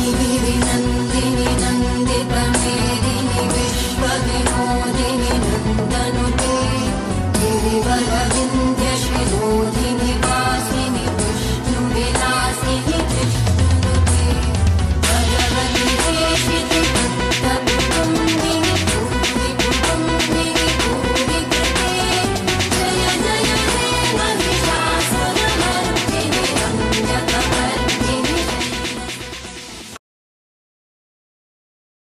विनन्दिनि नन्दिमेदिनि